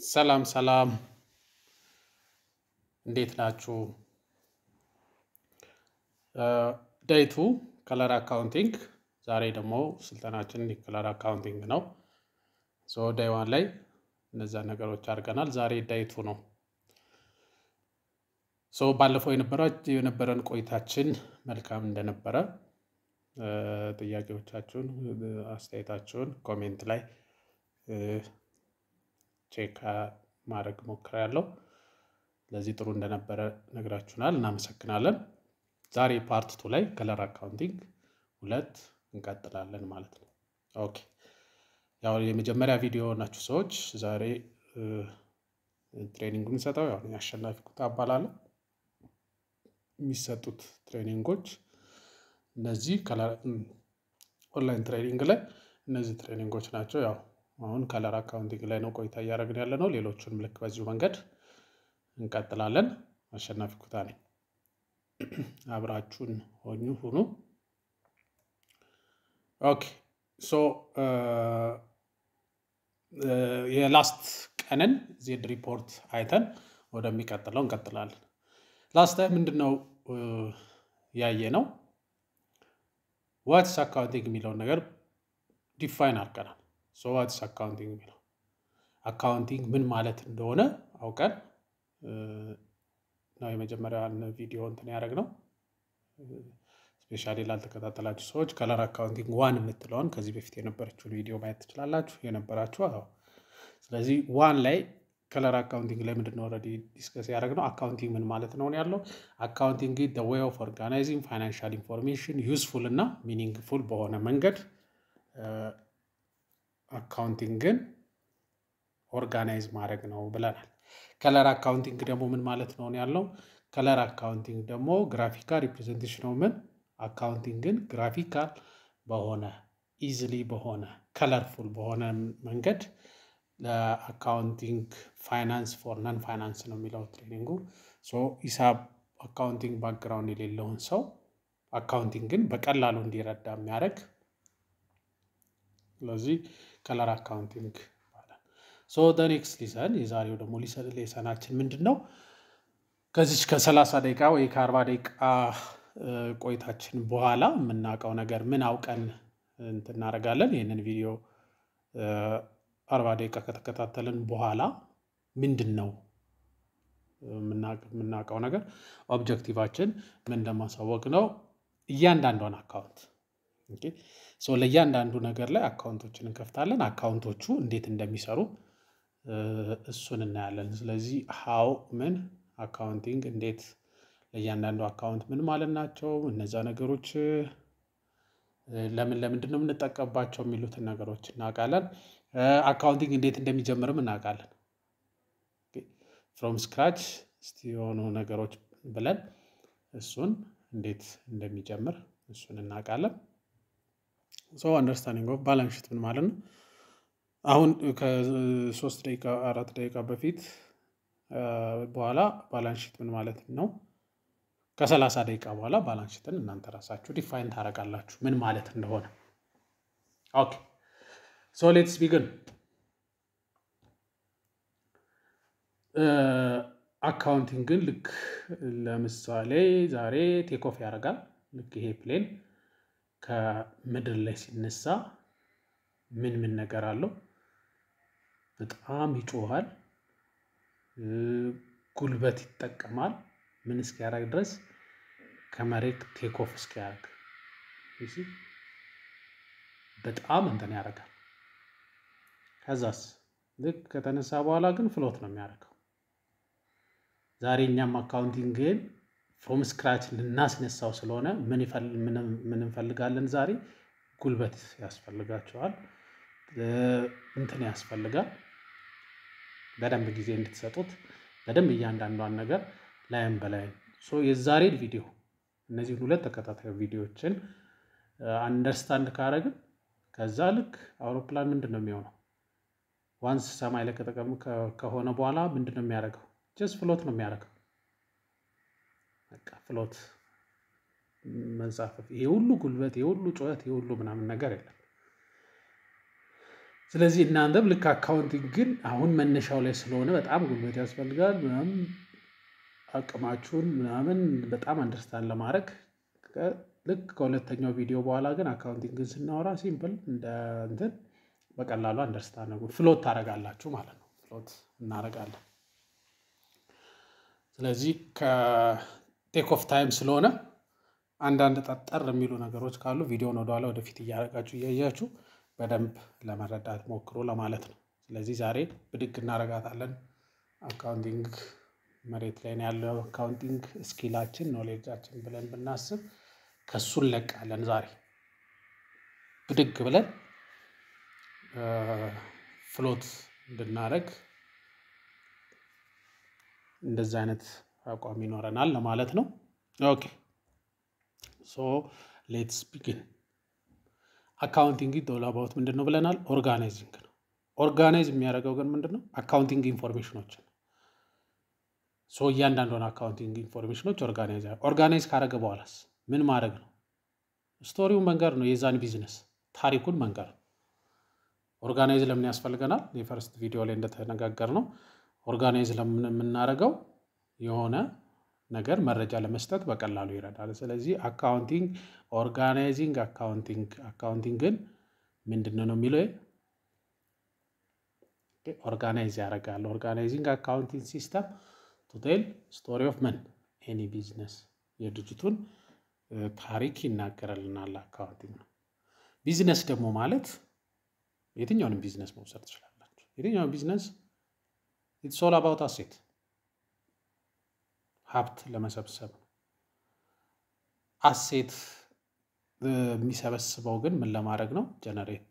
ሰላም ሰላም፣ እንዴት ናችሁ? day two color accounting። ዛሬ ደግሞ ስልጠናችን የ color accounting ነው። so day one ላይ እነዛን ነገሮች አድርገናል። ዛሬ day two ነው። so ባለፈው የነበረን ቆይታችን መልካም እንደነበረ ጥያቄዎቻችሁን፣ አስተያየታችሁን comment ላይ check ማድረግ ሞክሬያለሁ። ለዚህ ጥሩ እንደነበረ ነግራችሁናል። እናመሰግናለን። ዛሬ part two ላይ color accounting ሁለት እንቀጥላለን ማለት ነው። okay ያው የመጀመሪያ ቪዲዮ ናችሁ ሰዎች ዛሬ training ኡን የሚሰጠው ያው አሸናፊ ኩታ እባላለሁ። የሚሰጡት training ኦች እነዚህ online training ላይ እነዚህ training ኦች ናቸው። ያው አሁን color accounting ላይ ነው ቆይታ እያደረግን ያለ ነው። ሌሎቹንም ልክ በዚሁ መንገድ እንቀጥላለን። አሸናፊ ኩታ ነኝ። አብራችሁን ሁኑ ሁኑ። okay so የ last ቀንን Z report አይተን ወደሚቀጥለው እንቀጥላለን። last time ምንድን ነው ያየ ነው what's accounting የሚለውን ነገር define አድርገናል። so what's accounting የሚለው accounting ምን ማለት እንደሆነ አውቀን ነው የመጀመሪያውን ቪዲዮ እንትን ያደረግነው። specially ላልተከታተላችሁ ሰዎች color accounting one የምትለውን ከዚህ በፊት የነበረችውን ቪዲዮ ማየት ትችላላችሁ የነበራችሁ። አዎ። ስለዚህ one ላይ color accounting ላይ ምንድን ነው already discuss ያደረግነው accounting ምን ማለት ነው ያለው accounting the way of organizing financial information useful እና meaningful በሆነ መንገድ accounting ን organize ማድረግ ነው ብለናል። color accounting ደግሞ ምን ማለት ነው ያለው color accounting ደግሞ graphical representation ነው። ምን accounting ን graphical በሆነ easily በሆነ colorful በሆነ መንገድ ለ accounting finance for non finance ነው የሚለው training ኡ። ሂሳብ accounting background የሌለውን ሰው accounting ን በቀላሉ እንዲረዳ የሚያደርግ ስለዚህ color accounting ይባላል። so next lesson የዛሬው ደግሞ lesson ኣችን ምንድን ነው? ከዚች ከሰላሳ ደቂቃ ወይ ከአርባ ደቂቃ ቆይታችን በኋላ የምናውቀው ነገር ምን አውቀን እናደርጋለን። ይህንን ቪዲዮ አርባ ደቂቃ ከተከታተልን በኋላ ምንድን ነው የምናውቀው ነገር objective ኣችን ምን እንደማሳወቅ ነው። እያንዳንዷን account ለእያንዳንዱ ነገር ላይ account ኦችን እንከፍታለን። account ኦቹ እንዴት እንደሚሰሩ እሱን እናያለን። ስለዚህ how ምን accounting እንዴት ለእያንዳንዱ account ምን ማለት ናቸው፣ እነዛ ነገሮች ለምን ለምንድን ነው የምንጠቀምባቸው የሚሉትን ነገሮች እናውቃለን። accounting እንዴት እንደሚጀምርም እናውቃለን። from scratch እስቲ የሆኑ ነገሮች ብለን እሱን እንዴት እንደሚጀምር እሱን እናውቃለን። so understanding of balance sheet ምን ማለት ነው? አሁን ከሶስት ደቂቃ አራት ደቂቃ በፊት በኋላ balance sheet ምን ማለት ነው? ከሰላሳ ደቂቃ በኋላ balance sheet ን እናንተ ራሳችሁ define ታደርጋላችሁ ምን ማለት እንደሆነ። okay so let's begin። accounting ን ልክ ለምሳሌ ዛሬ takeoff ያደርጋል። ልክ ይሄ plane ከምድር ላይ ሲነሳ ምን ምን ነገር አለው? በጣም ይጮሃል፣ ጉልበት ይጠቀማል። ምን እስኪያደርግ ድረስ ከመሬት takeoff እስኪያደርግ በጣም እንትን ያደርጋል። ከዛስ ልክ ከተነሳ በኋላ ግን float ነው የሚያደርገው። ዛሬ እኛም accounting ን from scratch ልናስነሳው ስለሆነ ምን እንፈልጋለን? ዛሬ ጉልበት ያስፈልጋቸዋል፣ እንትን ያስፈልጋል። በደንብ ጊዜ እንድትሰጡት በደንብ እያንዳንዷን ነገር ላይም በላይ የዛሬን ቪዲዮ እነዚህን ሁለት ተከታታይ ቪዲዮዎችን understand ካረግን ከዛ ልክ አውሮፕላን ምንድን ነው የሚሆነው? once ሰማይ ላይ ከጠቀሙ ከሆነ በኋላ ምንድን ነው የሚያደርገው? just float ነው የሚያደርገው። በቃ float መንሳፈፍ። ይሄ ሁሉ ጉልበት፣ ይሄ ሁሉ ጩኸት፣ ይሄ ሁሉ ምናምን ነገር የለም። ስለዚህ እናንተም ልክ accounting ግን አሁን መነሻው ላይ ስለሆነ በጣም ጉልበት ያስፈልጋል ምናምን አቅማችሁን ምናምን በጣም understand ለማድረግ ልክ ከሁለተኛው ቪዲዮ በኋላ ግን accounting ን ስናወራ simple እንደ እንትን በቀላሉ understand float ታደርጋላችሁ ማለት ነው። float እናደርጋለን። ስለዚህ ከ takeoff time ስለሆነ አንዳንድ ጠጠር የሚሉ ነገሮች ካሉ ቪዲዮን ወደኋላ ወደፊት እያደረጋችሁ እያያችሁ በደንብ ለመረዳት ሞክሩ ለማለት ነው። ስለዚህ ዛሬ ብድግ እናደርጋታለን። accounting መሬት ላይ ያለው accounting skill ኣችን knowledge ኣችን ብለን ብናስብ ከሱ እንለቃለን። ዛሬ ብድግ ብለን float እንድናደርግ እንደዚህ አይነት አቋም ይኖረናል ለማለት ነው። okay so let's begin። accounting all about ምንድን ነው ብለናል? organizing ነው። organize የሚያደርገው ግን ምንድን ነው? accounting information ኦችን so እያንዳንዱን accounting information ኖች organize organize ካደረገ በኋላስ ምን ማድረግ ነው? story ውን መንገር ነው። የዛን ቢዝነስ ታሪኩን መንገር ነው። organize ለምን ያስፈልገናል? የ first ቪዲዮ ላይ እንደተነጋገርነው። organize ለምን የምናደርገው የሆነ ነገር መረጃ ለመስጠት በቀላሉ ይረዳል። ስለዚህ accounting organizing accounting accounting ን ምንድን ነው የሚለው organize ያደርጋል። organizing accounting system to story of ምን any business የድርጅቱን ታሪክ ይናገረልናል። accounting ነው። ቢዝነስ ደግሞ ማለት የትኛውንም ቢዝነስ መውሰድ ትችላላችሁ። የትኛውን business it's all about asset ሀብት ለመሰብሰብ ነው። asset የሚሰበስበው ግን ምን ለማድረግ ነው? generate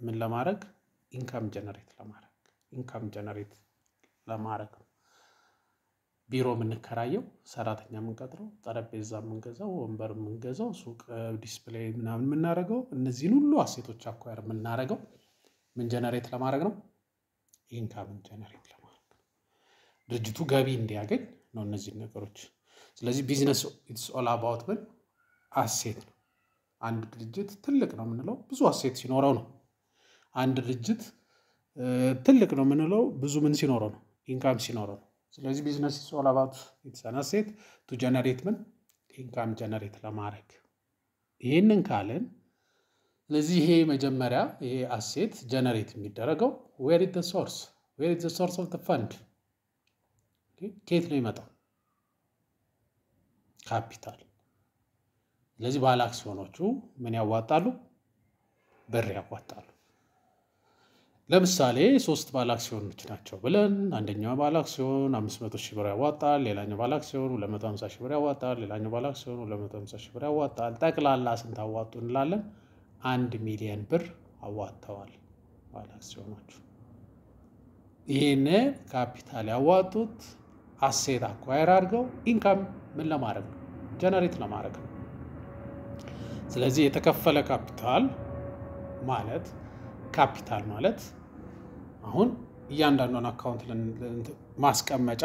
ምን ለማድረግ income generate ለማድረግ income generate ለማድረግ ነው። ቢሮ የምንከራየው፣ ሰራተኛ የምንቀጥረው፣ ጠረጴዛ የምንገዛው፣ ወንበር የምንገዛው፣ ሱቅ display ምናምን የምናደርገው እነዚህን ሁሉ asset ኦች acquire የምናደርገው ምን generate ለማድረግ ነው? income ን generate ለማድረግ ድርጅቱ ገቢ እንዲያገኝ ነው እነዚህ ነገሮች። ስለዚህ business it's all about ምን asset ነው። አንድ ድርጅት ትልቅ ነው የምንለው ብዙ asset ሲኖረው ነው። አንድ ድርጅት ትልቅ ነው የምንለው ብዙ ምን ሲኖረው ነው? income ሲኖረው ነው። ስለዚህ business it's all about it's an asset to generate ምን income generate ለማድረግ ይህንን ካለን ስለዚህ ይሄ መጀመሪያ ይሄ asset generate የሚደረገው where is the source where is the source of the fund ከየት ነው ይመጣው? ካፒታል። ስለዚህ ባለ አክሲዮኖቹ ምን ያዋጣሉ? ብር ያዋጣሉ። ለምሳሌ ሶስት ባለ አክሲዮኖች ናቸው ብለን አንደኛው ባለ አክሲዮን አምስት መቶ ሺህ ብር ያዋጣል፣ ሌላኛው ባለ አክሲዮን ሁለት መቶ ሀምሳ ሺህ ብር ያዋጣል፣ ሌላኛው ባለ አክሲዮን ሁለት መቶ ሀምሳ ሺህ ብር ያዋጣል። ጠቅላላ ስንት አዋጡ እንላለን? አንድ ሚሊየን ብር አዋጥተዋል ባለ አክሲዮኖቹ። ይህን ካፒታል ያዋጡት asset acquire አድርገው income ምን ለማድረግ ነው? generate ለማድረግ ነው። ስለዚህ የተከፈለ ካፒታል ማለት ካፒታል ማለት አሁን እያንዳንዷን account ማስቀመጫ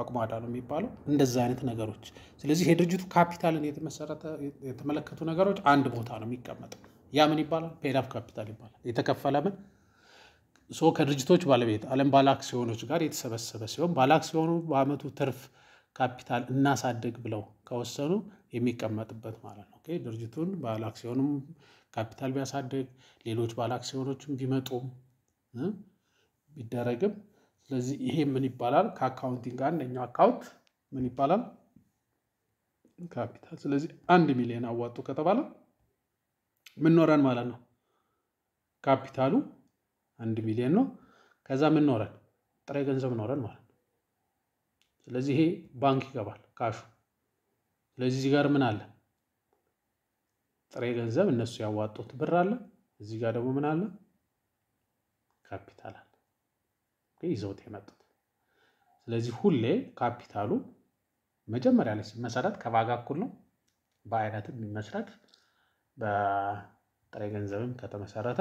አቁማዳ ነው የሚባለው እንደዚህ አይነት ነገሮች። ስለዚህ የድርጅቱ ካፒታልን የተመለከቱ ነገሮች አንድ ቦታ ነው የሚቀመጠው። ያ ምን ይባላል? paid up capital ይባላል። የተከፈለ ምን ከድርጅቶች ባለቤት አለም ባለ አክሲዮኖች ጋር የተሰበሰበ ሲሆን ባለ አክሲዮኑ በአመቱ ትርፍ ካፒታል እናሳድግ ብለው ከወሰኑ የሚቀመጥበት ማለት ነው። ድርጅቱን ባለ አክሲዮኑም ካፒታል ቢያሳድግ ሌሎች ባለ አክሲዮኖችም ቢመጡም ቢደረግም፣ ስለዚህ ይሄ ምን ይባላል? ከ accounting አንደኛው account ምን ይባላል? ካፒታል። ስለዚህ አንድ ሚሊዮን አዋጡ ከተባለ ምን ኖረን ማለት ነው? ካፒታሉ አንድ ሚሊዮን ነው። ከዛ ምን ኖረን? ጥሬ ገንዘብ ኖረን ማለት ነው። ስለዚህ ይሄ ባንክ ይገባል cash ኡ። ስለዚህ እዚህ ጋር ምን አለ? ጥሬ ገንዘብ እነሱ ያዋጡት ብር አለ። እዚህ ጋር ደግሞ ምን አለ? ካፒታል አለ ይዘውት የመጡት። ስለዚህ ሁሌ ካፒታሉ መጀመሪያ ላይ ሲመሰረት ከዋጋ እኩል ነው። በአይነትም የሚመሰረት በጥሬ ገንዘብም ከተመሰረተ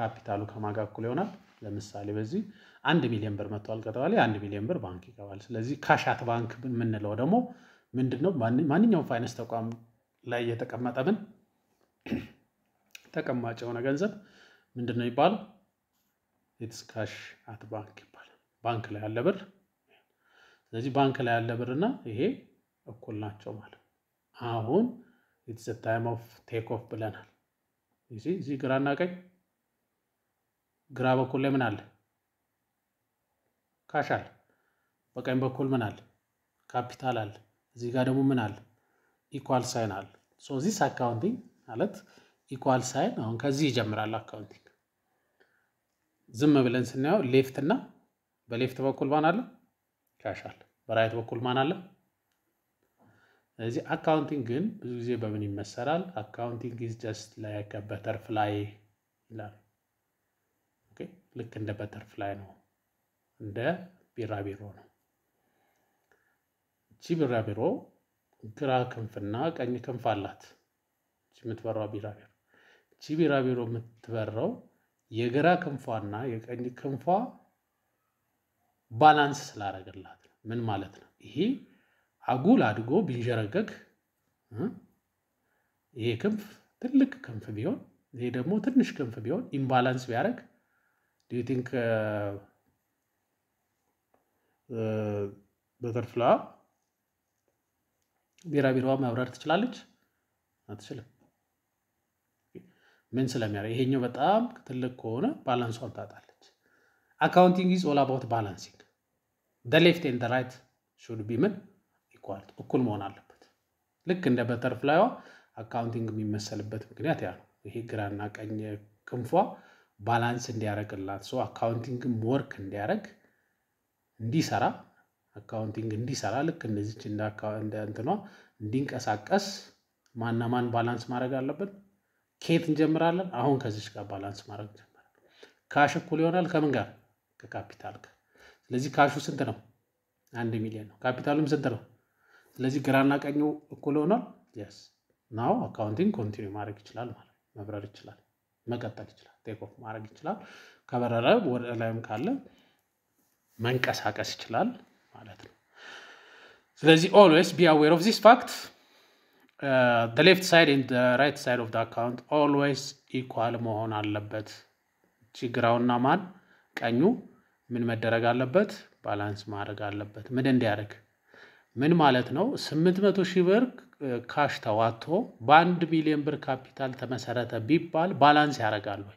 ካፒታሉ ከማጋ እኩል ይሆናል። ለምሳሌ በዚህ አንድ ሚሊዮን ብር መጥተዋል ከተባለ የአንድ ሚሊዮን ብር ባንክ ይገባል። ስለዚህ cash at bank የምንለው ደግሞ ምንድን? ማንኛውም ፋይናንስ ተቋም ላይ የተቀመጠ ምን ተቀማጭ የሆነ ገንዘብ ምንድን ነው ይባላል? it's cash at bank ይባላል። ባንክ ላይ ያለ ብር። ስለዚህ ባንክ ላይ ያለ ብር እና ይሄ እኩል ናቸው ማለት አሁን it's time of take off ብለናል። እዚህ ግራና ቀኝ ግራ በኩል ላይ ምን አለ? አለ። በቀኝ በኩል ምን አለ? ካፒታል አለ። እዚህ ጋር ደግሞ ምን አለ? equal sign አለ። so this accounting ማለት equal sign አሁን ከዚህ ይጀምራል accounting። ዝም ብለን ስናየው left እና በ left በኩል ማን አለ? አለ። በ right በኩል ማን አለ? ስለዚህ accounting ግን ብዙ ጊዜ በምን ይመሰላል? accounting is just like butterfly ይላል። ልክ እንደ butterfly ነው፣ እንደ ቢራቢሮ ነው። እቺ ቢራቢሮ ግራ ክንፍና ቀኝ ክንፍ አላት። እቺ የምትበራው ቢራቢሮ እቺ ቢራቢሮ የምትበራው የግራ ክንፏና የቀኝ ክንፏ balance ስላደረገላት ነው። ምን ማለት ነው? ይሄ አጉል አድጎ ቢንዠረገግ ይሄ ክንፍ ትልቅ ክንፍ ቢሆን ይሄ ደግሞ ትንሽ ክንፍ ቢሆን imbalance ቢያደርግ do you think butterfly ቢራቢሮዋ መብረር ትችላለች? አትችልም። ምን ስለሚያደርግ ይሄኛው በጣም ትልቅ ከሆነ balance ኧን ታጣለች። accounting is all about balancing the left and right should be ምን equal እኩል መሆን አለበት። ልክ እንደ butterfly ዋ accounting የሚመሰልበት ምክንያት ያ ነው። ይሄ ግራና ቀኝ ክንፏ balance እንዲያደርግላት ሰው accounting ም work እንዲያደርግ እንዲሰራ accounting እንዲሰራ ልክ እንደዚች እንደ እንትኗ እንዲንቀሳቀስ ማንና ማን balance ማድረግ አለብን? ከየት እንጀምራለን? አሁን ከዚች ጋር balance ማድረግ እንጀምራለን። cash እኩል ይሆናል ከምን ጋር? ከካፒታል ጋር። ስለዚህ cash ኡ ስንት ነው? አንድ ሚሊዮን ነው። ካፒታሉም ስንት ነው? ስለዚህ ግራና ቀኙ እኩል ሆኗል። yes now accounting continue ማድረግ ይችላል ማለት መብረር ይችላል፣ መቀጠል ይችላል፣ take off ማድረግ ይችላል። ከበረረ ወደ ላይም ካለ መንቀሳቀስ ይችላል ማለት ነው። ስለዚህ always be aware of this fact left side and right side of account always equal መሆን አለበት። ግራውና ማን ቀኙ ምን መደረግ አለበት? balance ማድረግ አለበት። ምን እንዲያደርግ ምን ማለት ነው? ስምንት መቶ ሺህ ብር cash ተዋጥቶ በአንድ ሚሊዮን ብር ካፒታል ተመሰረተ ቢባል balance ያደርጋል ወይ?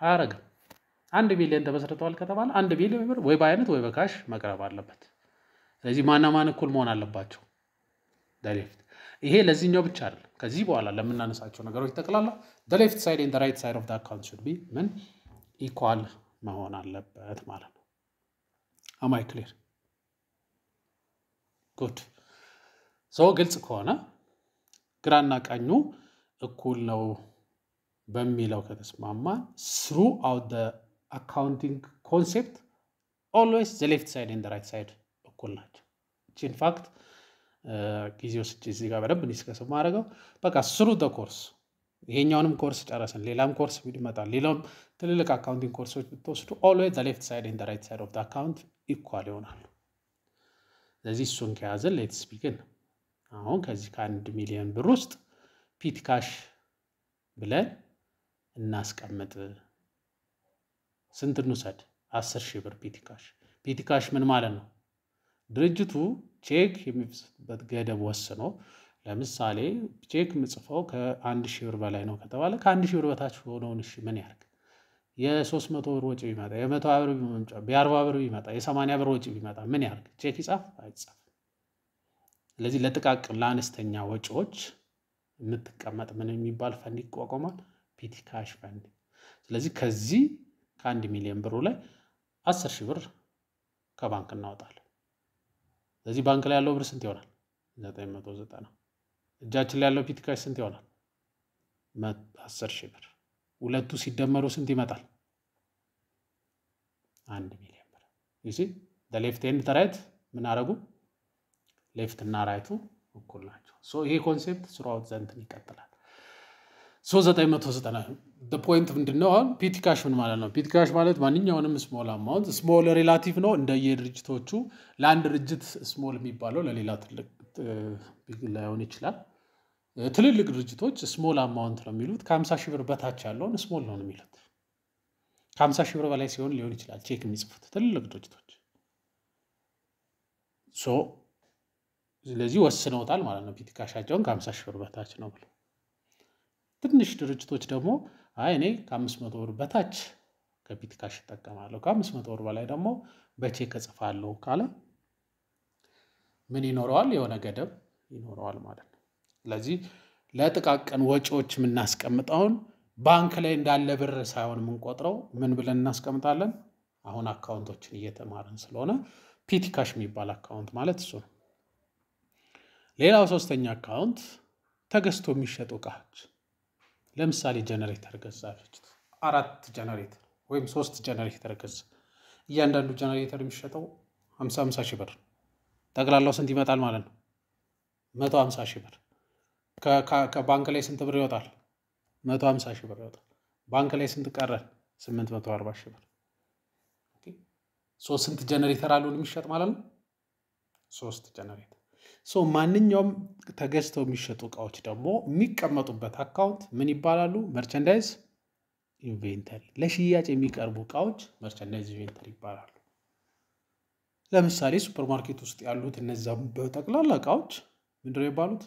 አያደርግም። አንድ ሚሊዮን ተመስርቷል ከተባለ አንድ ሚሊዮን ብር ወይ በአይነት ወይ በ cash መቅረብ አለበት። ስለዚህ ማንና ማን እኩል መሆን አለባቸው? left ይሄ ለዚህኛው ብቻ አይደለም። ከዚህ በኋላ ለምናነሳቸው ነገሮች ጠቅላላ left side and right side of account should be ምን equal መሆን አለበት ማለት ነው። am I clear? Good ሰው ግልጽ ከሆነ ግራና ቀኙ እኩል ነው በሚለው ከተስማማ throughout accounting concept always left side and right side እኩል ናቸው። እቺን fact ጊዜ ወስጄ እዚህ ጋር በደንብ discuss ማድረገው በቃ through the course ይሄኛውንም ኮርስ ጨረስን፣ ሌላም ኮርስ ይመጣል። ሌላም ትልልቅ accounting ኮርሶች ብትወስዱ always the left side and right side of account equal ይሆናሉ። ስለዚህ እሱን ከያዘን let's begin አሁን ከዚህ ከአንድ ሚሊዮን ብር ውስጥ petty cash ብለን እናስቀምጥ። ስንት እንውሰድ? አስር ሺህ ብር petty cash። petty cash ምን ማለት ነው? ድርጅቱ ቼክ የሚጽፍበት ገደብ ወስኖ ለምሳሌ ቼክ የምጽፈው ከአንድ ሺህ ብር በላይ ነው ከተባለ ከአንድ ሺህ ብር በታች ሆነውን እሺ ምን ያርግ? የሶስት መቶ ብር ወጪ ቢመጣ የመቶ ብር የአርባ ብር ቢመጣ የሰማንያ ብር ወጪ ቢመጣ ምን ያርግ? ቼክ ይጻፍ አይጻፍ? ስለዚህ ለጥቃቅን ለአነስተኛ ወጪዎች የምትቀመጥ ምን የሚባል ፈንድ ይቋቋማል? petty cash fund። ስለዚህ ከዚህ ከአንድ ሚሊዮን ብሩ ላይ አስር ሺህ ብር ከባንክ እናወጣለን። ስለዚህ ባንክ ላይ ያለው ብር ስንት ይሆናል? ዘጠኝ መቶ ዘጠና እጃችን ላይ ያለው petty cash ስንት ይሆናል? አስር ሺህ ብር። ሁለቱ ሲደመሩ ስንት ይመጣል? አንድ ሚሊዮን ብር። you see left and the right ምን አረጉ? left እና right ኡ እኩል ናቸው። so ይሄ concept throughout ዘንትን ይቀጥላል። so ዘጠኝ መቶ ዘጠና point ምንድን? አሁን petty ምን ማለት ነው? petty ማለት ማንኛውንም small amount small relative ነው እንደየድርጅቶቹ። ለአንድ ድርጅት small የሚባለው ለሌላ ትልቅ ላይሆን ይችላል። ትልልቅ ድርጅቶች small amount ነው የሚሉት። ከሀምሳ ሺህ ብር በታች ያለውን small ነው የሚሉት። ከሀምሳ ሺህ ብር በላይ ሲሆን ሊሆን ይችላል ቼክ የሚጽፉት ትልልቅ ድርጅቶች so ስለዚህ ወስነውታል ማለት ነው። petty cash ኣቸውን ከሀምሳ ሺህ ብር በታች ነው ብሎ ትንሽ ድርጅቶች ደግሞ አይ እኔ ከአምስት መቶ ብር በታች ከ petty cash ይጠቀማለሁ ከአምስት መቶ ብር በላይ ደግሞ በቼክ እጽፋለሁ ካለ ምን ይኖረዋል? የሆነ ገደብ ይኖረዋል ማለት ነው። ስለዚህ ለጥቃቅን ወጪዎች የምናስቀምጠውን ባንክ ላይ እንዳለ ብር ሳይሆን የምንቆጥረው ምን ብለን እናስቀምጣለን? አሁን account ኦችን እየተማርን ስለሆነ petty cash የሚባል account ማለት እሱ ነው። ሌላው ሶስተኛ account ተገዝቶ የሚሸጡ እቃዎች፣ ለምሳሌ ጀነሬተር ገዛ ድርጅት አራት ጀነሬተር ወይም ሶስት ጀነሬተር ገዛ። እያንዳንዱ ጀነሬተር የሚሸጠው ሀምሳ ሀምሳ ሺህ ብር ጠቅላላው ስንት ይመጣል ማለት ነው? መቶ ሀምሳ ሺህ ብር ከባንክ ላይ ስንት ብር ይወጣል? መቶ ሀምሳ ሺህ ብር ይወጣል። ባንክ ላይ ስንት ቀረን? ስምንት መቶ አርባ ሺህ ብር። ሶስት ስንት ጀነሬተር አሉን የሚሸጥ ማለት ነው? ሶስት ጀነሬተር። so ማንኛውም ተገዝተው የሚሸጡ እቃዎች ደግሞ የሚቀመጡበት account ምን ይባላሉ? merchandise inventory። ለሽያጭ የሚቀርቡ እቃዎች merchandise inventory ይባላሉ። ለምሳሌ ሱፐርማርኬት ውስጥ ያሉት እነዚያ በጠቅላላ እቃዎች ምንድነው የሚባሉት?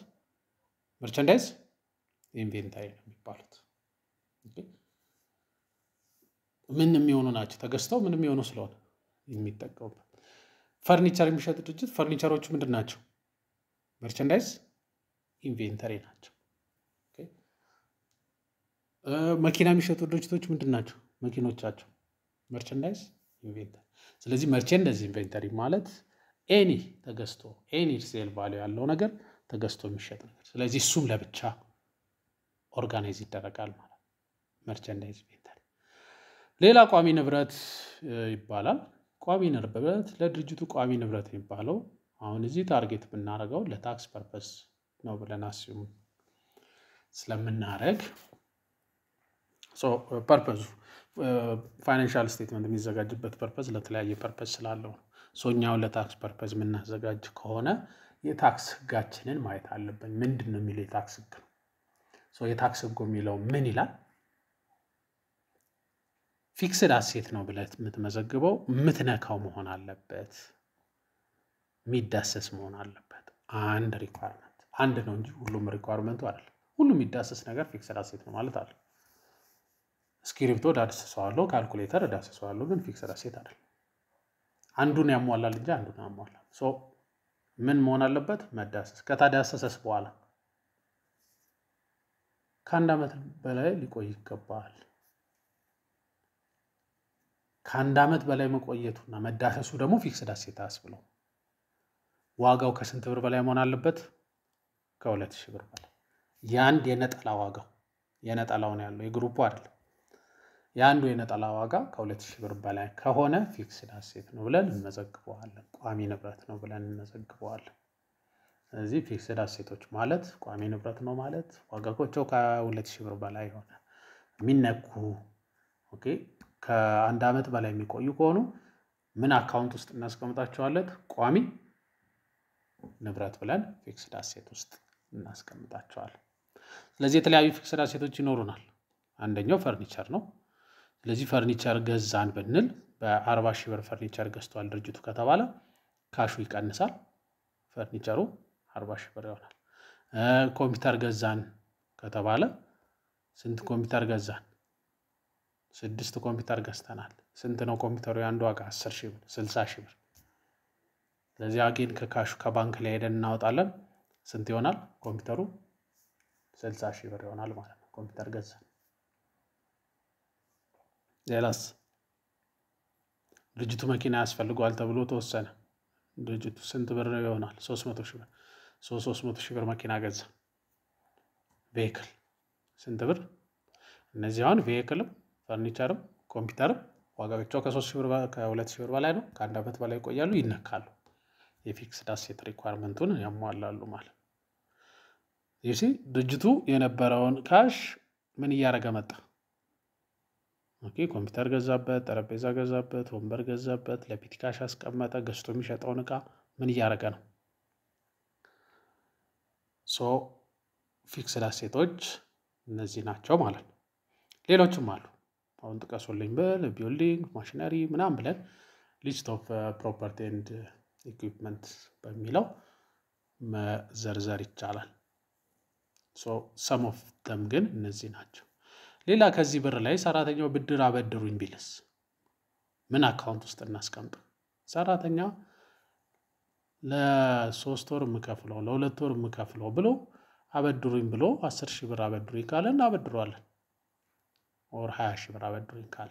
merchandise inventory ነው የሚባሉት። ምን የሚሆኑ ናቸው? ተገዝተው ምን የሚሆኑ ስለሆነ የሚጠቀሙበት። ፈርኒቸር የሚሸጥ ድርጅት ፈርኒቸሮቹ ምንድን ናቸው? merchandise inventory ናቸው። መኪና የሚሸጡ ድርጅቶች ምንድን ናቸው? መኪኖቻቸው merchandise inventory። ስለዚህ merchandise inventory ማለት any ተገዝቶ any sale value ያለው ነገር ተገዝቶ የሚሸጥ ነገር። ስለዚህ እሱም ለብቻ organize ይደረጋል ማለት merchandise inventory። ሌላ ቋሚ ንብረት ይባላል። ቋሚ ንብረት ለድርጅቱ ቋሚ ንብረት የሚባለው አሁን እዚህ target ብናደርገው ለ tax purpose ነው ብለን assume ስለምናደርግ purpose ኡ financial statement የሚዘጋጅበት purpose ለተለያየ purpose ስላለው ነው። so ይሄኛውን ለ tax purpose የምናዘጋጅ ከሆነ የታክስ ሕጋችንን ማየት አለብን። ምንድን ነው የሚለው የታክስ ሕግ ነው። የታክስ ሕጉ የሚለው ምን ይላል? fixed asset ነው ብለህ የምትመዘግበው የምትነካው መሆን አለበት፣ የሚዳሰስ መሆን አለበት። አንድ requirement አንድ ነው እንጂ ሁሉም requirement ኡ አይደለም። ሁሉም የሚዳሰስ ነገር fixed asset ነው ማለት አለ። እስክሪብቶ ዳስሰዋለሁ፣ ካልኩሌተር ዳስሰዋለሁ፣ ግን fixed asset አይደለም። አንዱን ያሟላል እንጂ አንዱን ያሟላል። ምን መሆን አለበት? መዳሰስ። ከተዳሰሰስ በኋላ ከአንድ ዓመት በላይ ሊቆይ ይገባል። ከአንድ ዓመት በላይ መቆየቱና መዳሰሱ ደግሞ fixed asset አያስብለው። ዋጋው ከስንት ብር በላይ መሆን አለበት? ከሁለት ሺህ ብር በላይ የአንድ የነጠላ ዋጋው የነጠላውን ያለው የ group ኡ አይደለም። የአንዱ የነጠላ ዋጋ ከሁለት ሺህ ብር በላይ ከሆነ fixed asset ነው ብለን እንመዘግበዋለን። ቋሚ ንብረት ነው ብለን እንመዘግበዋለን። ስለዚህ fixed asset ኦች ማለት ቋሚ ንብረት ነው ማለት ዋጋቸው ከሁለት ሺህ ብር በላይ የሆነ የሚነኩ ከአንድ ዓመት በላይ የሚቆዩ ከሆኑ ምን account ውስጥ እናስቀምጣቸዋለን? ቋሚ ንብረት ብለን fixed asset ውስጥ እናስቀምጣቸዋለን። ስለዚህ የተለያዩ fixed asset ኦች ይኖሩናል። አንደኛው ፈርኒቸር ነው። ስለዚህ ፈርኒቸር ገዛን ብንል በአርባ ሺህ ብር ፈርኒቸር ገዝቷል ድርጅቱ ከተባለ cash ኡ ይቀንሳል። ፈርኒቸሩ አርባ ሺህ ብር ይሆናል። ኮምፒውተር ገዛን ከተባለ ስንት ኮምፒውተር ገዛን? ስድስት ኮምፒውተር ገዝተናል። ስንት ነው ኮምፒውተሩ? የአንዱ ዋጋ አስር ሺህ ብር፣ ስልሳ ሺህ ብር። ስለዚህ again ከ cash ኡ ከባንክ ላይ ሄደን እናወጣለን። ስንት ይሆናል ኮምፒውተሩ? ስልሳ ሺህ ብር ይሆናል ማለት ነው። ኮምፒውተር ገዛን። ሌላስ ድርጅቱ መኪና ያስፈልገዋል ተብሎ ተወሰነ። ድርጅቱ ስንት ብር ይሆናል? ሶስት መቶ ሺህ ብር ሶስት መቶ ሺህ ብር መኪና ገዛ። vehicle ስንት ብር? እነዚህ አሁን vehicle ም furniture ም ኮምፒውተርም ዋጋቸው ከሶስት ሺህ ብር ከሁለት ሺህ ብር በላይ ነው። ከአንድ ዓመት በላይ ይቆያሉ፣ ይነካሉ። የ fixed asset requirement ኡን ያሟላሉ ማለት ይህ ድርጅቱ የነበረውን cash ምን እያደረገ መጣ? okay ኮምፒውተር ገዛበት፣ ጠረጴዛ ገዛበት፣ ወንበር ገዛበት፣ ለ petty cash አስቀመጠ። ገዝቶ የሚሸጠውን እቃ ምን እያደረገ ነው? so fixed asset ኦች እነዚህ ናቸው ማለት ነው። ሌሎችም አሉ። አሁን ጥቀሱልኝ ብል building machinery ምናምን ብለን list of property and equipment በሚለው መዘርዘር ይቻላል። some of them ግን እነዚህ ናቸው። ሌላ ከዚህ ብር ላይ ሰራተኛው ብድር አበድሩኝ ቢልስ ምን account ውስጥ እናስቀምጠው? ሰራተኛ ለሶስት ወር የምከፍለው ለሁለት ወር የምከፍለው ብሎ አበድሩኝ ብሎ አስር ሺህ ብር አበድሩኝ ካለ እናበድረዋለን። ወር ሀያ ሺህ ብር አበድሩኝ ካለ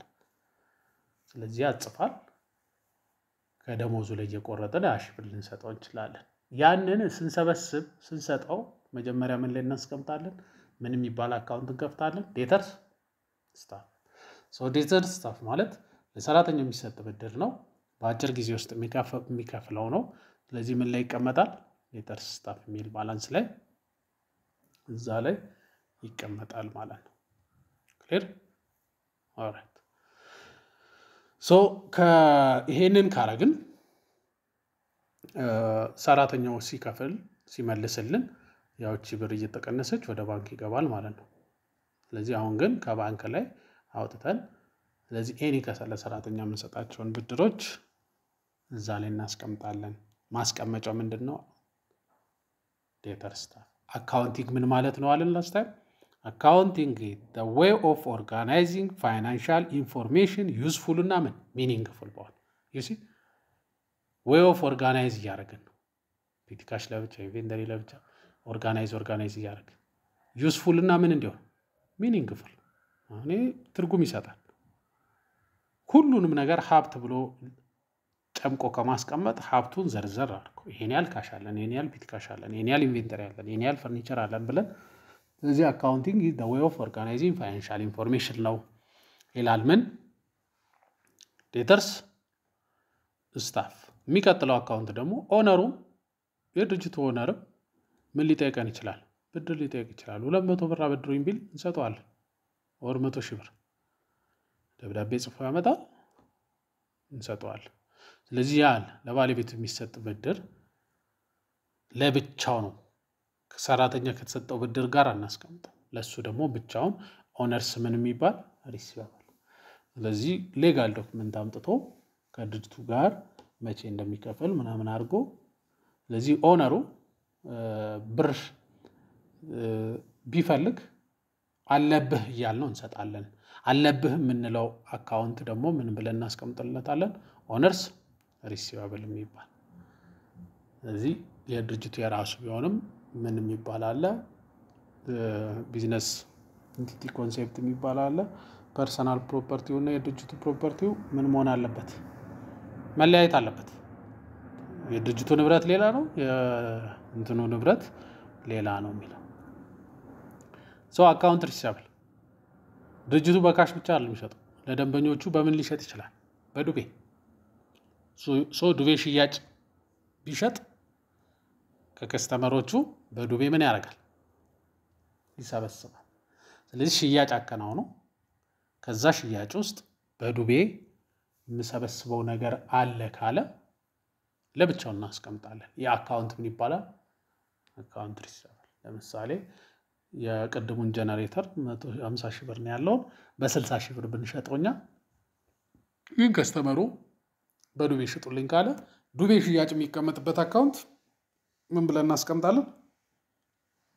ስለዚህ ይጽፋል። ከደሞዙ ላይ እየቆረጥን ሀያ ሺህ ብር ልንሰጠው እንችላለን። ያንን ስንሰበስብ ስንሰጠው መጀመሪያ ምን ላይ እናስቀምጣለን? ምን የሚባል account እንከፍታለን? debtors staff። debtors staff ማለት ለሰራተኛው የሚሰጥ ብድር ነው። በአጭር ጊዜ ውስጥ የሚከፍለው ነው። ስለዚህ ምን ላይ ይቀመጣል? debtors staff የሚል balance ላይ እዛ ላይ ይቀመጣል ማለት ነው። clear alright። so ይሄንን ካረግን ሰራተኛው ሲከፍል ሲመልስልን ያቺ ብር እየተቀነሰች ወደ ባንክ ይገባል ማለት ነው። ስለዚህ አሁን ግን ከባንክ ላይ አውጥተን ስለዚህ any ከሰለ ሰራተኛ የምንሰጣቸውን ብድሮች እዛ ላይ እናስቀምጣለን። ማስቀመጫው ምንድን ነው? debtor staff። accounting ምን ማለት ነው አለን last accounting way of organizing financial information useful እና ምን meaningful በሆነ ዩሲ way of organize እያደረግን ነው። petty cash ለብቻ inventory ለብቻ organize organize እያደረግን useful እና ምን እንዲሆን meaningful እኔ ትርጉም ይሰጣል። ሁሉንም ነገር ሀብት ብሎ ጨምቆ ከማስቀመጥ ሀብቱን ዘርዘር አድርጎ ይሄን ያህል cash አለን፣ ይሄን ያህል petty cash አለን፣ ይሄን ያህል inventory አለን፣ ይሄን ያህል ፈርኒቸር አለን ብለን ስለዚህ accounting the way of organizing financial information ነው ይላል። ምን debtors staff። የሚቀጥለው account ደግሞ owner ኡ የድርጅቱ owner ም ምን ሊጠይቀን ይችላል? ብድር ሊጠይቅ ይችላል። ሁለት መቶ ብር አበድሩኝ ቢል እንሰጠዋለን። ወር መቶ ሺህ ብር ደብዳቤ ጽፎ ያመጣል፣ እንሰጠዋለን። ስለዚህ ያህል ለባለቤቱ የሚሰጥ ብድር ለብቻው ነው። ሰራተኛ ከተሰጠው ብድር ጋር አናስቀምጠው። ለእሱ ደግሞ ብቻውን owners ምን የሚባል receivable። ስለዚህ legal document አምጥቶ ከድርጅቱ ጋር መቼ እንደሚከፍል ምናምን አድርጎ ስለዚህ owner ኡ ብር ቢፈልግ አለብህ እያልነው እንሰጣለን። አለብህ የምንለው account ደግሞ ምን ብለን እናስቀምጥለታለን? owners receivable የሚባል ስለዚህ የድርጅቱ የራሱ ቢሆንም ምን የሚባል አለ? business entity concept የሚባል አለ። personal property ው እና የድርጅቱ property ው ምን መሆን አለበት? መለያየት አለበት። የድርጅቱ ንብረት ሌላ ነው፣ የእንትኑ ንብረት ሌላ ነው የሚለው ሰው account receivable ድርጅቱ በ cash ብቻ አይደለም የሚሸጠው። ለደንበኞቹ በምን ሊሸጥ ይችላል? በዱቤ So ዱቤ ሽያጭ ቢሸጥ ከ customer ኦቹ በዱቤ ምን ያደርጋል? ይሰበስባል። ስለዚህ ሽያጭ አከናውኖ ከዛ ሽያጭ ውስጥ በዱቤ የምሰበስበው ነገር አለ ካለ ለብቻው እናስቀምጣለን። የ account ምን ይባላል? account receivable። ለምሳሌ የቅድሙን ጀነሬተር ሀምሳ ሺህ ብር ነው ያለውን በስልሳ ሺህ ብር ብንሸጠው እኛ ግን customer ኡ በዱቤ ሽጡልኝ ካለ ዱቤ ሽያጭ የሚቀመጥበት account ምን ብለን እናስቀምጣለን?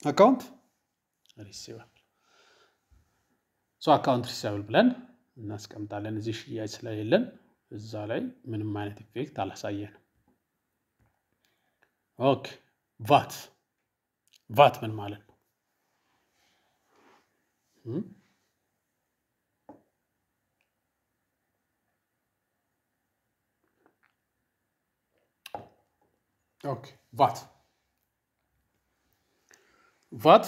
account receivable so account receivable ብለን እናስቀምጣለን። እዚህ ሽያጭ ስለሌለን እዛ ላይ ምንም አይነት effect አላሳየንም። Okay ቫት ቫት ምን ማለት ነው? Okay ቫት ቫት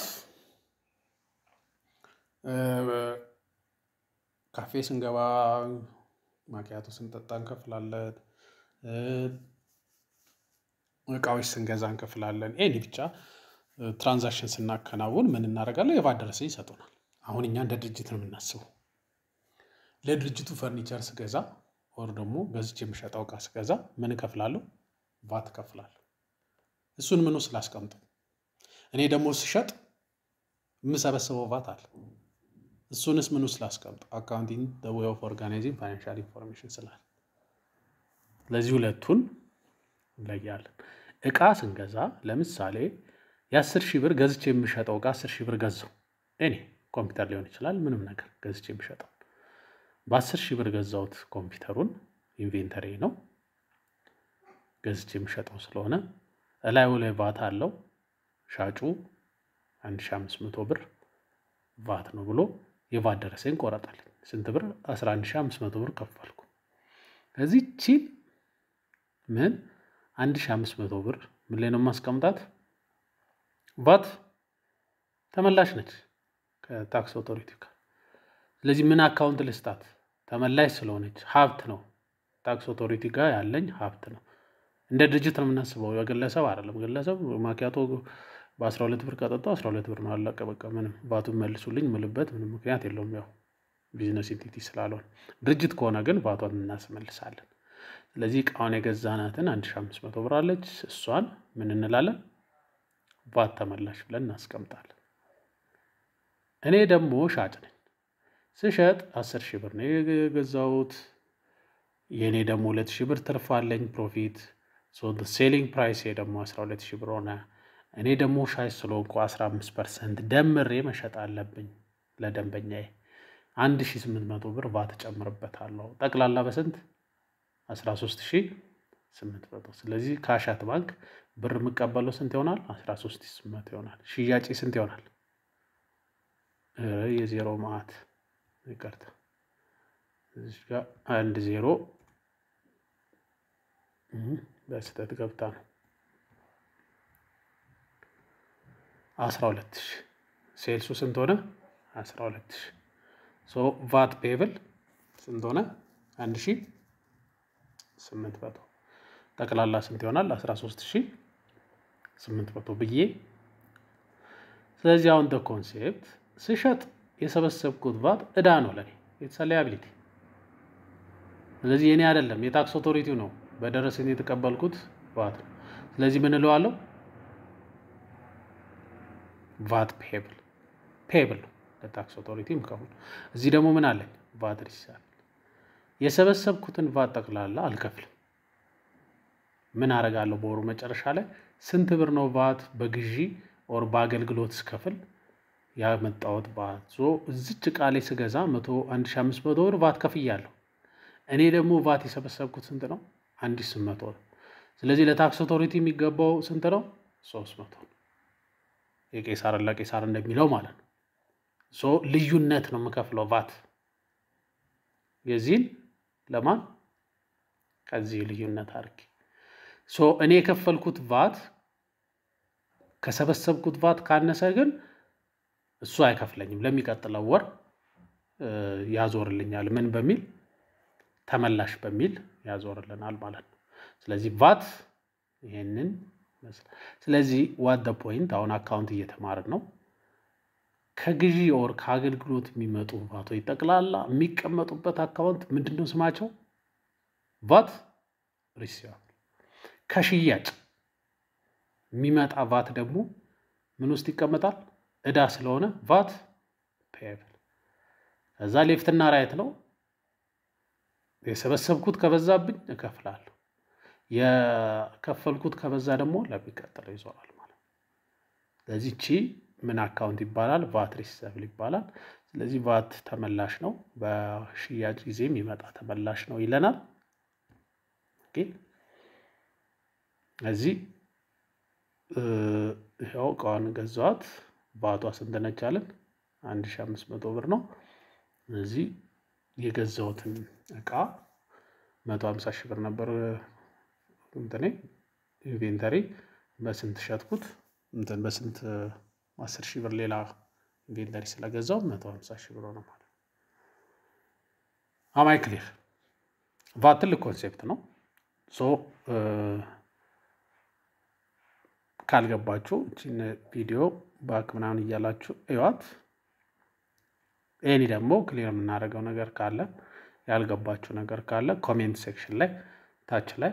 ካፌ ስንገባ ማኪያቶ ስንጠጣ እንከፍላለን። እቃዎች ስንገዛ እንከፍላለን። any ብቻ transaction ስናከናውን ምን እናደርጋለን? የቫት ደረሰኝ ይሰጡናል። አሁን እኛ እንደ ድርጅት ነው የምናስበው። ለድርጅቱ ፈርኒቸር ስገዛ or ደግሞ ገዝቼ የምሸጠው እቃ ስገዛ ምን እከፍላለሁ? ቫት እከፍላለሁ። እሱን ምን ውስጥ ላስቀምጠው እኔ ደግሞ ስሸጥ የምሰበስበው ቫት አለ። እሱንስ ምን ውስጥ ላስቀምጥ? Accounting the way of organizing financial information ስላል ስለዚህ ሁለቱን እንለያለን። እቃ ስንገዛ ለምሳሌ የአስር ሺህ ብር ገዝቼ የምሸጠው እቃ አስር ሺህ ብር ገዛው እኔ ኮምፒውተር ሊሆን ይችላል ምንም ነገር ገዝቼ የምሸጠው በአስር ሺህ ብር ገዛሁት ኮምፒውተሩን inventory ነው ገዝቼ የምሸጠው ስለሆነ እላዩ ላይ ቫት አለው ሻጩ አንድ ሺህ አምስት መቶ ብር ቫት ነው ብሎ የቫት ደረሰኝ ቆረጠልኝ። ስንት ብር? አስራ አንድ ሺህ አምስት መቶ ብር ከፈልኩ። ይቺን ምን አንድ ሺህ አምስት መቶ ብር ምን ላይ ነው የማስቀምጣት? ቫት ተመላሽ ነች ከ tax authority ጋር። ስለዚህ ምን account ልስጣት? ተመላሽ ስለሆነች ሀብት ነው። tax authority ጋር ያለኝ ሀብት ነው። እንደ ድርጅት ነው የምናስበው፣ የግለሰብ አይደለም። ግለሰብ ማኪያቶ በአስራ ሁለት ብር ከጠጣው አስራ ብር ነው አለቀ። በቃ ምንም ቫቱን መልሱልኝ ምልበት ምንም ምክንያት የለውም። ያው business entity ስላልሆነ፣ ድርጅት ከሆነ ግን ቫቷን እናስመልሳለን። ስለዚህ እቃውን የገዛናትን አንድ ሺህ አምስት መቶ ብር አለች። እሷን ምን እንላለን? ቫት ተመላሽ ብለን እናስቀምጣለን። እኔ ደግሞ ሻጭ ነኝ። ስሸጥ አስር ሺህ ብር ነው የገዛሁት። የእኔ ደግሞ ሁለት ሺህ ብር ትርፍ አለኝ profit። Selling price ደግሞ አስራ ሁለት ሺህ ብር ሆነ። እኔ ደግሞ ሻጭ ስለሆንኩ አስራ አምስት percent ደምሬ መሸጥ አለብኝ ለደንበኛዬ። አንድ ሺህ ስምንት መቶ ብር ቫት እጨምርበታለሁ። ጠቅላላ በስንት አስራ ሶስት ሺህ ስምንት መቶ ስለዚህ ከአሻት ባንክ ብር የምቀበለው ስንት ይሆናል? አስራ ሶስት ስምንት ይሆናል። ሽያጭ ስንት ይሆናል? የዜሮ ማዕት ይቅርታ፣ እዚህ ጋር አንድ ዜሮ በስህተት ገብታ ነው። አስራ ሁለት ሺህ ሴልሱ ስንት ሆነ? አስራ ሁለት ሺህ So ቫት payable ስንት ሆነ? አንድ ሺህ ስምንት መቶ ጠቅላላ ስንት ይሆናል? አስራ ሶስት ሺህ ስምንት መቶ ብዬ ስለዚህ አሁን concept ስሸጥ የሰበሰብኩት ቫት እዳ ነው ለኔ it's liability። ስለዚህ የኔ አይደለም የ tax authority ው ነው በደረሰኝ የተቀበልኩት ቫት ነው። ስለዚህ ምን እለዋለሁ? ቫት payable payable ነው ለ tax authority ምከፍል። እዚህ ደግሞ ምን አለኝ? ቫት receipt የሰበሰብኩትን ቫት ጠቅላላ አልከፍልም። ምን አደርጋለሁ? በወሩ መጨረሻ ላይ ስንት ብር ነው ቫት በግዢ or በአገልግሎት ስከፍል ያመጣሁት ቫት so እዚች ዕቃ ላይ ስገዛ መቶ አንድ ሺህ አምስት መቶ ብር ቫት ከፍያለሁ። እኔ ደግሞ ቫት የሰበሰብኩት ስንት ነው? አንድ ሺህ ስምንት መቶ ነው። ስለዚህ ለ tax authority የሚገባው ስንት ነው? ሶስት መቶ ነው። የቄሳርን ለቄሳር እንደሚለው ማለት ነው። So ልዩነት ነው የምከፍለው ቫት የዚህን ለማን ከዚህ ልዩነት አድርጌ so እኔ የከፈልኩት ቫት ከሰበሰብኩት ቫት ካነሰ ግን እሱ አይከፍለኝም። ለሚቀጥለው ወር ያዞርልኛል። ምን በሚል ተመላሽ በሚል ያዞርልናል ማለት ነው። ስለዚህ ቫት ይሄንን ስለዚህ what point አሁን account እየተማርን ነው። ከግዢ or ከአገልግሎት የሚመጡ ቫቶች ጠቅላላ የሚቀመጡበት account ምንድን ነው ስማቸው? ቫት receivable። ከሽያጭ የሚመጣ ቫት ደግሞ ምን ውስጥ ይቀመጣል? እዳ ስለሆነ ቫት payable። ከዛ left ና right ነው። የሰበሰብኩት ከበዛብኝ እከፍላለሁ፣ የከፈልኩት ከበዛ ደግሞ ለሚቀጥለው ይዞራል ማለት ነው። ስለዚህ ይቺ ምን account ይባላል? ቫት receivable ይባላል። ስለዚህ ቫት ተመላሽ ነው፣ በሽያጭ ጊዜ የሚመጣ ተመላሽ ነው ይለናል። እዚህ ይኸው እቃዋን ገዛዋት ቫቷ ስንት ነች አለን? አንድ ሺህ አምስት መቶ ብር ነው። እዚህ የገዛሁትን እቃ መቶ ሀምሳ ሺህ ብር ነበር እንትኔ inventory በስንት ሸጥኩት? እንትን በስንት አስር ሺህ ብር ሌላ inventory ስለገዛው መቶ ሀምሳ ሺህ ብር ነው ማለት am I clear ቫት ትልቅ concept ነው። So ካልገባችሁ ቪዲዮ back ምናምን እያላችሁ እዩዋት። ይህኒ ደግሞ clear የምናደርገው ነገር ካለ ያልገባችሁ ነገር ካለ comment section ላይ ታች ላይ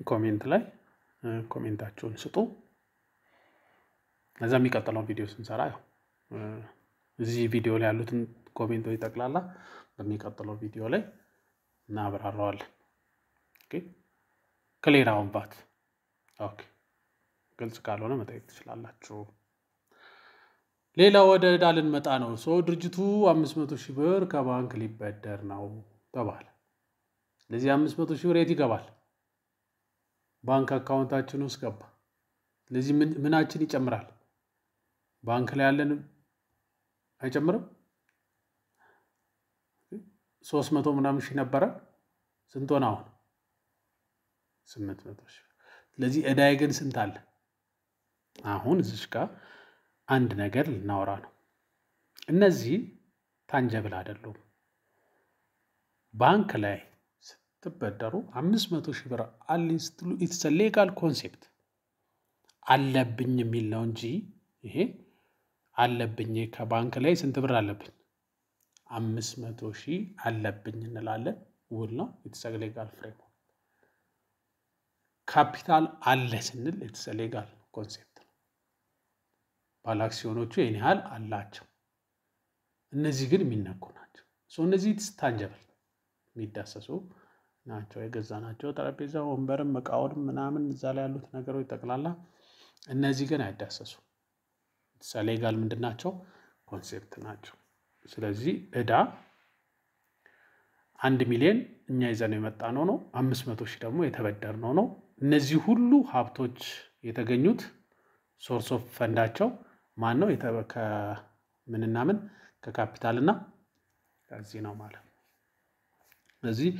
comment ላይ comment ኣችሁን ስጡ። እዛ የሚቀጥለውን ቪዲዮ ስንሰራ ያው እዚህ ቪዲዮ ላይ ያሉትን comment ኦች ጠቅላላ በሚቀጥለው ቪዲዮ ላይ እናብራራዋለን። Clear አሁን but okay፣ ግልጽ ካልሆነ መጠየቅ ትችላላችሁ። ሌላ ወደ ዕዳ ልንመጣ ነው። ሰው ድርጅቱ አምስት መቶ ሺህ ብር ከባንክ ሊበደር ነው ተባለ። ስለዚህ አምስት መቶ ሺህ ብር የት ይገባል? ባንክ account ኣችን ውስጥ ገባ። ስለዚህ ምናችን ይጨምራል? ባንክ ላይ ያለን አይጨምርም? ሶስት መቶ ምናምን ሺህ ነበረ። ስንት ሆነ አሁን? ስምንት መቶ ሺህ። ስለዚህ ዕዳዬ ግን ስንት አለ? አሁን እዚች ጋር አንድ ነገር ልናወራ ነው። እነዚህ tangible አይደሉም። ባንክ ላይ ስትበደሩ አምስት መቶ ሺህ ብር አለኝ ስትሉ it's legal concept አለብኝ የሚል ነው እንጂ ይሄ አለብኝ ከባንክ ላይ ስንት ብር አለብኝ? አምስት መቶ ሺህ አለብኝ እንላለን። ውል ነው። It's legal frame። ካፒታል አለ ስንል it's legal concept ነው። ባለ አክሲዮኖቹ ይህን ያህል አላቸው። እነዚህ ግን የሚነኩ ናቸው። እነዚህ tangible የሚዳሰሱ ናቸው። የገዛናቸው። ጠረጴዛ፣ ወንበርም፣ እቃውንም ምናምን እዛ ላይ ያሉት ነገሮች ጠቅላላ እነዚህ ግን አይዳሰሱ። Legal ምንድን ናቸው? concept ናቸው። ስለዚህ ዕዳ አንድ ሚሊዮን እኛ ይዘነው የመጣነው ነው። አምስት መቶ ሺህ ደግሞ የተበደርነው ነው። እነዚህ ሁሉ ሀብቶች የተገኙት source of fund ኣቸው ማን ነው? ከምንና ምን ከካፒታልና ከዚህ ነው ማለት ነው። ስለዚህ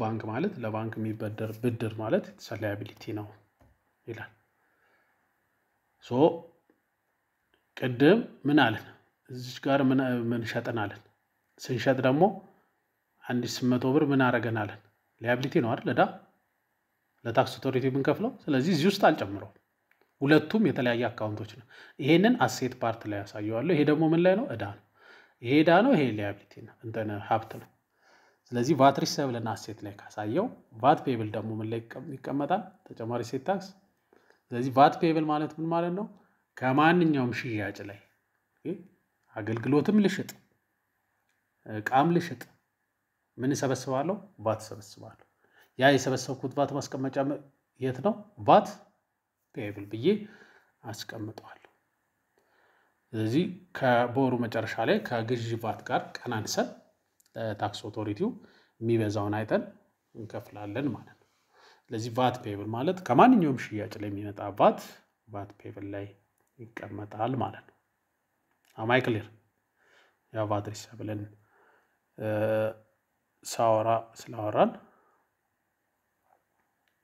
ባንክ ማለት ለባንክ የሚበደር ብድር ማለት Liability ነው ይላል። So ቅድም ምን አለን? እዚች ጋር ምን አለን? ስንሸጥ ደግሞ አንድ ስምንት መቶ ብር ምን አረገን አለን? Liability ነው አይደል? ዕዳ ለ tax authority የምንከፍለው። ስለዚህ እዚህ ውስጥ አልጨምረውም። ሁለቱም የተለያየ account ኦች ነው። ይሄንን asset part ላይ ያሳየዋለሁ። ይሄ ደግሞ ምን ላይ ነው? ዕዳ ነው። ይሄ ዕዳ ነው። ይሄ liability ነው፣ እንትን ሀብት ነው። ስለዚህ VAT receivable ን asset ላይ ካሳየው VAT payable ደግሞ ምን ላይ ይቀመጣል? ተጨማሪ እሴት ታክስ። ስለዚህ VAT payable ማለት ምን ማለት ነው? ከማንኛውም ሽያጭ ላይ አገልግሎትም ልሽጥ እቃም ልሽጥ ምን እሰበስባለሁ? ቫት እሰበስባለሁ። ያ የሰበሰብኩት ቫት ማስቀመጫ የት ነው? VAT payable ብዬ አስቀምጠዋለሁ። ስለዚህ በወሩ መጨረሻ ላይ ከግዢ ቫት ጋር ቀናንሰን ለ tax authority ው የሚበዛውን አይተን እንከፍላለን ማለት ነው። ስለዚህ VAT payable ማለት ከማንኛውም ሽያጭ ላይ የሚመጣ VAT VAT payable ላይ ይቀመጣል ማለት ነው። Am I clear ያ VAT receivable ን ሳወራ ስላወራን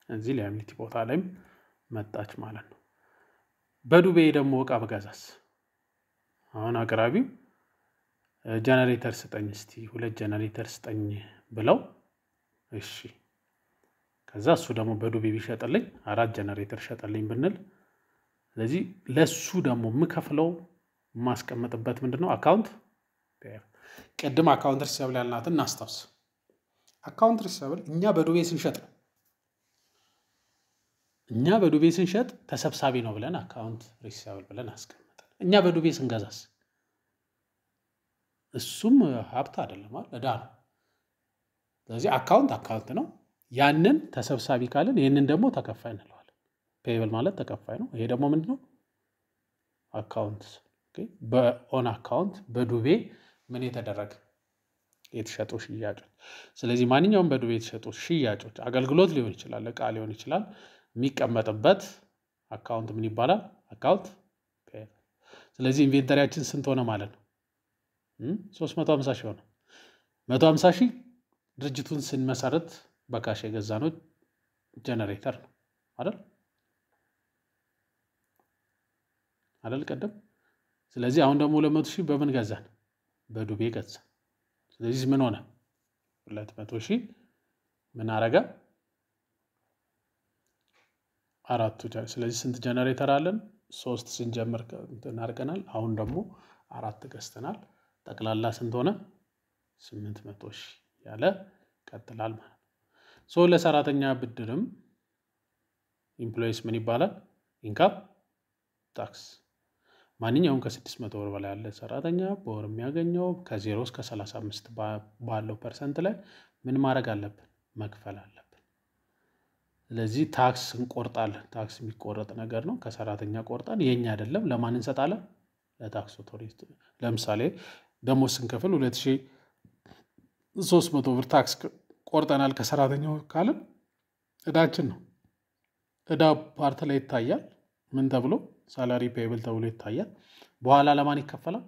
እዚህ liability ቦታ ላይም መጣች ማለት ነው። በዱቤ ደግሞ እቃ በገዛስ አሁን አቅራቢው ጀነሬተር ስጠኝ እስቲ ሁለት ጀነሬተር ስጠኝ ብለው እሺ፣ ከዛ እሱ ደግሞ በዱቤ ቢሸጥልኝ አራት ጀነሬተር ሸጠልኝ ብንል፣ ስለዚህ ለሱ ደግሞ የምከፍለው የማስቀምጥበት ምንድን ነው account። ቅድም account receivable ያልናትን እናስታውስ። Account receivable እኛ በዱቤ ስንሸጥ ነው እኛ በዱቤ ስንሸጥ ተሰብሳቢ ነው ብለን account receivable ብለን አስቀምጠን፣ እኛ በዱቤ ስንገዛስ እሱም ሀብት አይደለም ዕዳ ነው። ስለዚህ account account ነው። ያንን ተሰብሳቢ ካልን ይህንን ደግሞ ተከፋይ እንለዋለን። Payable ማለት ተከፋይ ነው። ይሄ ደግሞ ምንድን ነው? Account በ on account በዱቤ ምን የተደረገ የተሸጡ ሽያጮች። ስለዚህ ማንኛውም በዱቤ የተሸጡ ሽያጮች አገልግሎት ሊሆን ይችላል፣ እቃ ሊሆን ይችላል። የሚቀመጥበት account ምን ይባላል? Account payable። ስለዚህ inventory ኣችን ስንት ሆነ ማለት ነው? ሶስት መቶ ሀምሳ ሺህ ሆነ። መቶ ሀምሳ ሺህ ድርጅቱን ስንመሰርት በ cash የገዛ ነው ጀነሬተር ነው አይደል አይደል ቀደም። ስለዚህ አሁን ደግሞ ሁለት መቶ ሺህ በምን ገዛን? በዱቤ ገዛን። ስለዚህ ምን ሆነ? ሁለት መቶ ሺህ ምን አረገ? አራቱ ስለዚህ ስንት ጀነሬተር አለን? ሶስት ስንጀምር እናርገናል። አሁን ደግሞ አራት ገዝተናል። ጠቅላላ ስንት ሆነ? ስምንት መቶ ሺህ ያለ ቀጥላል ማለት ነው። ለሰራተኛ ብድርም ኢምፕሎይስ ምን ይባላል? ኢንካም ታክስ ማንኛውም ከስድስት መቶ ብር በላይ ያለ ሰራተኛ በወር የሚያገኘው ከዜሮ እስከ ሰላሳ አምስት ባለው percent ላይ ምን ማድረግ አለብን? መክፈል አለብን። ስለዚህ ታክስ እንቆርጣለን። ታክስ የሚቆረጥ ነገር ነው። ከሰራተኛ ቆርጠን የኛ አይደለም ለማን እንሰጣለን? ለ tax authority። ለምሳሌ ደሞዝ ስንከፍል ሁለት ሺህ ሶስት መቶ ብር ታክስ ቆርጠናል ከሰራተኛው ካልን እዳችን ነው። እዳ part ላይ ይታያል። ምን ተብሎ salary payable ተብሎ ይታያል። በኋላ ለማን ይከፈላል?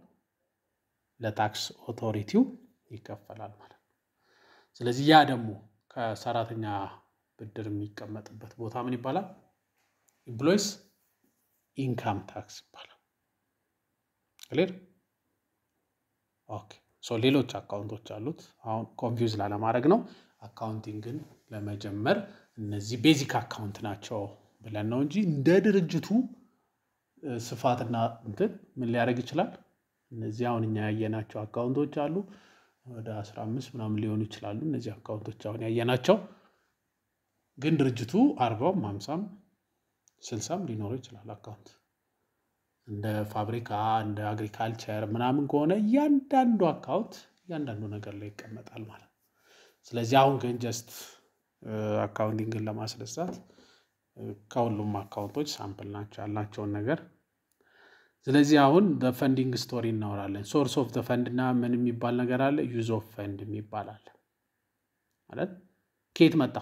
ለ tax authority ው ይከፈላል ማለት ነው። ስለዚህ ያ ደግሞ ከሰራተኛ ብድር የሚቀመጥበት ቦታ ምን ይባላል? employees income tax ይባላል። clear okay። so ሌሎች አካውንቶች አሉት። አሁን confuse ላለማድረግ ነው። accounting ን ለመጀመር እነዚህ basic account ናቸው ብለን ነው እንጂ እንደ ድርጅቱ ስፋትና እንትን ምን ሊያደርግ ይችላል። እነዚህ አሁን እኛ ያየናቸው አካውንቶች አሉ ወደ አስራ አምስት ምናምን ሊሆኑ ይችላሉ። እነዚህ አካውንቶች አሁን ያየናቸው ግን ድርጅቱ አርባም ሀምሳም ስልሳም ሊኖረው ይችላል አካውንት እንደ ፋብሪካ እንደ agriculture ምናምን ከሆነ እያንዳንዱ አካውንት እያንዳንዱ ነገር ላይ ይቀመጣል ማለት ነው። ስለዚህ አሁን ግን just accounting ን ለማስነሳት ከሁሉም አካውንቶች sample ናቸው ያላቸውን ነገር። ስለዚህ አሁን funding story እናወራለን። source of fund እና ምን የሚባል ነገር አለ፣ use of fund የሚባል አለ ማለት ከየት መጣ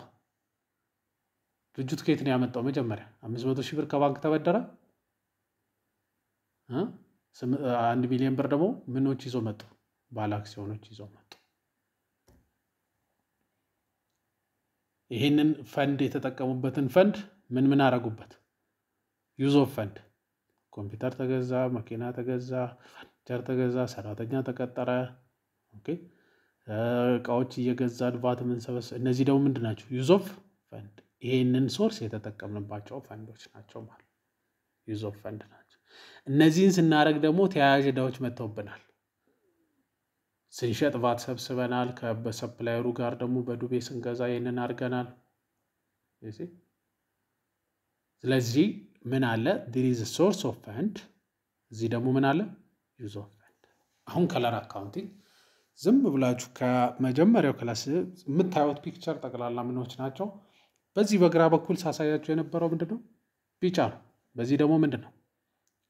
ድርጅቱ ከየት ነው ያመጣው? መጀመሪያ አምስት መቶ ሺህ ብር ከባንክ ተበደረ። አንድ ሚሊዮን ብር ደግሞ ምኖች ይዞ መጡ? ባለ አክሲዮኖች ይዞ መጡ። ይህንን ፈንድ የተጠቀሙበትን ፈንድ ምን ምን አረጉበት? use of fund ኮምፒውተር ተገዛ፣ መኪና ተገዛ፣ ፈርኒቸር ተገዛ፣ ሰራተኛ ተቀጠረ። እቃዎች እየገዛን ቫት የምንሰበስብ እነዚህ ደግሞ ምንድን ናቸው? use of fund ይሄንን source የተጠቀምንባቸው ፈንዶች ናቸው ማለት use of fund ናቸው። እነዚህን ስናደርግ ደግሞ ተያያዥ ዕዳዎች መጥተውብናል። ስንሸጥ ቫት ሰብስበናል። ከ supplier ኡ ጋር ደግሞ በዱቤ ስንገዛ ይህንን አድርገናል። ስለዚህ ምን አለ there is source of fund፣ እዚህ ደግሞ ምን አለ use of fund። አሁን color accounting ዝም ብላችሁ ከመጀመሪያው class የምታዩት picture ጠቅላላ ምኖች ናቸው። በዚህ በግራ በኩል ሳሳያቸው የነበረው ምንድን ነው? ቢጫ ነው። በዚህ ደግሞ ምንድን ነው?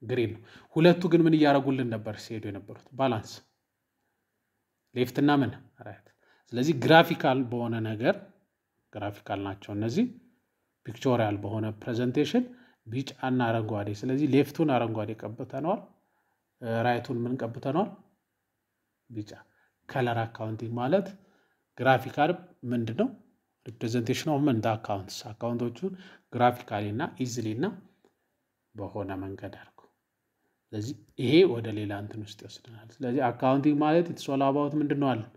green ነው። ሁለቱ ግን ምን እያደረጉልን ነበር ሲሄዱ የነበሩት? balance left ና ምን right። ስለዚህ graphical በሆነ ነገር graphical ናቸው እነዚህ። pictorial በሆነ presentation ቢጫና አረንጓዴ። ስለዚህ left ኡን አረንጓዴ ቀብተነዋል፣ right ኡን ምን ቀብተነዋል? ቢጫ። color accounting ማለት graphical ምንድን ነው? representation of ምን accounts አካውንቶቹን graphically እና easily እና በሆነ መንገድ አድርጎ ስለዚህ ይሄ ወደ ሌላ እንትን ውስጥ ይወስደናል። ስለዚህ accounting ማለት all about ምንድን ነው አለን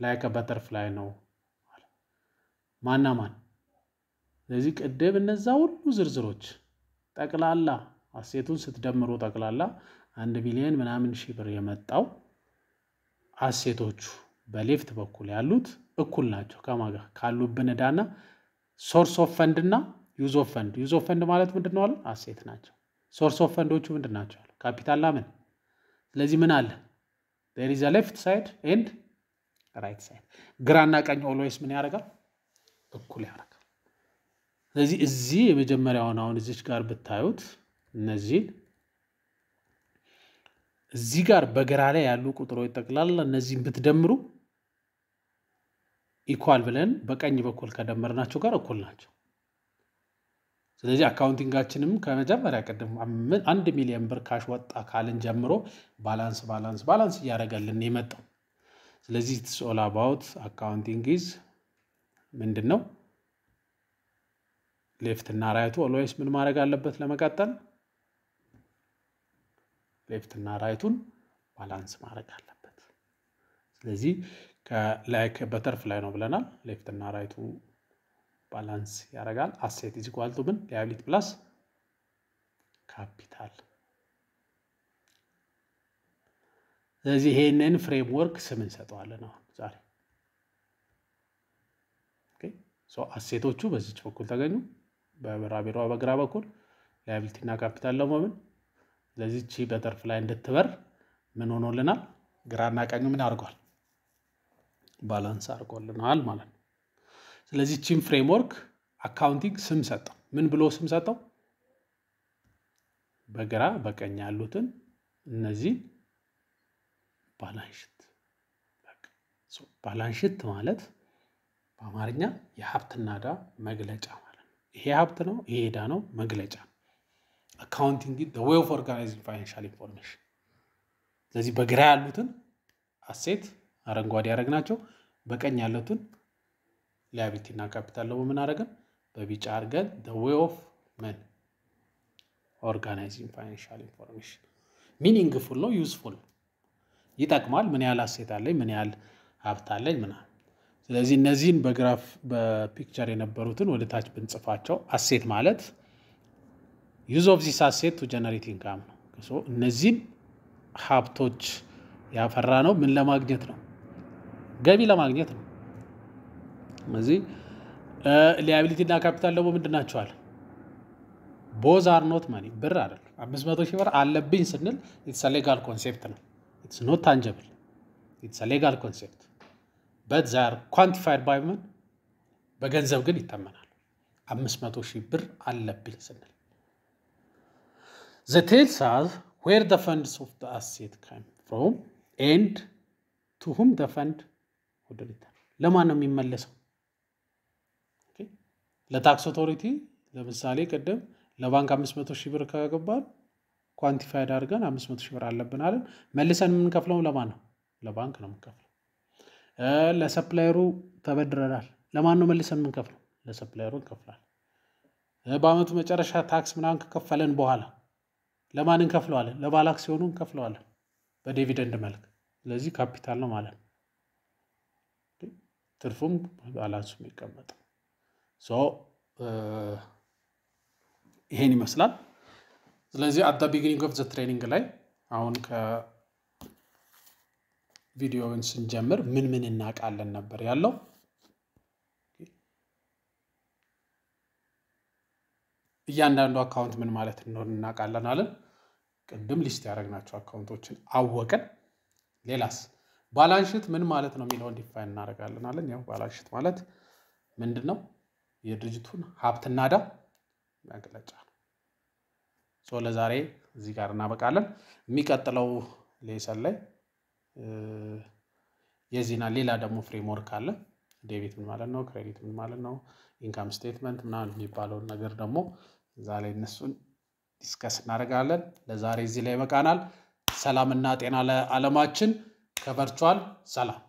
like butterfly ነው ምናምን። ስለዚህ ቅድም እነዛ ሁሉ ዝርዝሮች ጠቅላላ asset ኡን ስትደምሩ ጠቅላላ አንድ ሚሊዮን ምናምን ሺህ ብር የመጣው asset ኦቹ በ left በኩል ያሉት እኩል ናቸው ከማን ጋ ካሉብን ዕዳና source of fund እና use of fund። use of fund ማለት ምንድን ነው አለ asset ናቸው። source of fund ኦቹ ምንድን ናቸው አለ ካፒታል ምን። ስለዚህ ምን አለ there is left side and right side። ግራና ቀኝ always ምን ያደርጋል እኩል ያደርጋል። ስለዚህ እዚህ የመጀመሪያውን አሁን እዚች ጋር ብታዩት እነዚህን እዚህ ጋር በግራ ላይ ያሉ ቁጥሮች ጠቅላላ እነዚህን ብትደምሩ equal ብለን በቀኝ በኩል ከደመርናቸው ጋር እኩል ናቸው። ስለዚህ accounting ኣችንም ከመጀመሪያ ቅድም አንድ ሚሊዮን ብር cash ወጣ ካልን ጀምሮ balance balance balance እያደረገልን የመጣው። ስለዚህ all about accounting is ምንድን ነው left እና right ኡ always ምን ማድረግ አለበት ለመቀጠል left እና right ኡን balance ማድረግ አለበት። ስለዚህ like butterfly ነው ብለናል። left እና right ኡ balance ያደርጋል። asset is equal to ምን liability plus capital። ስለዚህ ይሄንን framework ስም እንሰጠዋለን። አሁን ዛሬ asset ኦቹ በዚች በኩል ተገኙ፣ በቢራቢሮ በግራ በኩል liability እና ካፒታል ደግሞ ምን። ስለዚህ ቺ butterfly እንድትበር ምን ሆኖልናል? ግራና ቀኙ ምን አድርጓል? balance አድርጎልናል ማለት ነው። ስለዚህ ቺም framework accounting ስም ሰጠው። ምን ብሎ ስም ሰጠው? በግራ በቀኝ ያሉትን እነዚህ balance sheet balance sheet ማለት በአማርኛ የሀብትና ዕዳ መግለጫ ማለት ነው። ይሄ ሀብት ነው፣ ይሄ ዕዳ ነው፣ መግለጫ accounting way of organizing financial information። ስለዚህ በግራ ያሉትን asset አረንጓዴ ያደረግናቸው፣ በቀኝ ያሉትን liability እና ካፒታል ደግሞ ምን አደረገን? በቢጫ አድርገን way of ምን organizing financial information meaningful ነው፣ useful ይጠቅማል። ምን ያህል asset አለኝ፣ ምን ያህል ሀብት አለኝ ምናምን። ስለዚህ እነዚህን በ graph በ picture የነበሩትን ወደ ታች ብንጽፋቸው asset ማለት use of this asset to generate income ነው። እነዚህን ሀብቶች ያፈራ ነው ምን ለማግኘት ነው? ገቢ ለማግኘት ነው። ስለዚህ liability እና ካፒታል ደግሞ ምንድን ናቸዋል? both are not money ብር አይደለም። አምስት መቶ ሺህ ብር አለብኝ ስንል it's legal concept ነው። it's not tangible it's legal concept but they're quantified by ምን በገንዘብ ግን ይተመናል። አምስት መቶ ሺህ ብር አለብኝ ስንል they tell us where the funds of the asset come from and to whom the fund return ለማን ነው የሚመለሰው? ለ tax authority ለምሳሌ ቅድም ለባንክ አምስት መቶ ሺህ ብር ከገባን quantified አድርገን አምስት መቶ ሺህ ብር አለብን አለን። መልሰን የምንከፍለው ለማን ነው? ለባንክ ነው የምንከፍለው። ለ supplier ኡ ተበድረናል። ለማን ነው መልሰን የምንከፍለው? ለ supplier ኡ እንከፍላል። በአመቱ መጨረሻ tax ምናምን ከከፈለን በኋላ ለማን እንከፍለዋለን? ለባለ አክሲዮኑ እንከፍለዋለን በ dividend መልክ። ስለዚህ ካፒታል ነው ማለት ነው። ትርፉም balance ኡ የሚቀመጠው ይሄን ይመስላል። ስለዚህ at beginning of the training ላይ አሁን ከ ቪዲዮውን ስንጀምር ምን ምን እናውቃለን ነበር ያለው። እያንዳንዱ account ምን ማለት እንደሆነ እናውቃለን አለን። ቅድም list ያደረግናቸው account ኦችን አወቅን። ሌላስ balance sheet ምን ማለት ነው የሚለውን define እናደርጋለን አለን። ያው balance sheet ማለት ምንድን ነው? የድርጅቱን ሀብትና ዕዳ መግለጫ ነው። ለዛሬ እዚህ ጋር እናበቃለን። የሚቀጥለው lesson ላይ የዚህና ሌላ ደግሞ framework አለ። debit ምን ማለት ነው፣ credit ምን ማለት ነው፣ income statement ምናምን የሚባለውን ነገር ደግሞ እዛ ላይ እነሱን discuss እናደርጋለን። ለዛሬ እዚህ ላይ ይበቃናል። ሰላምና ጤና ለዓለማችን ከ virtual ሰላም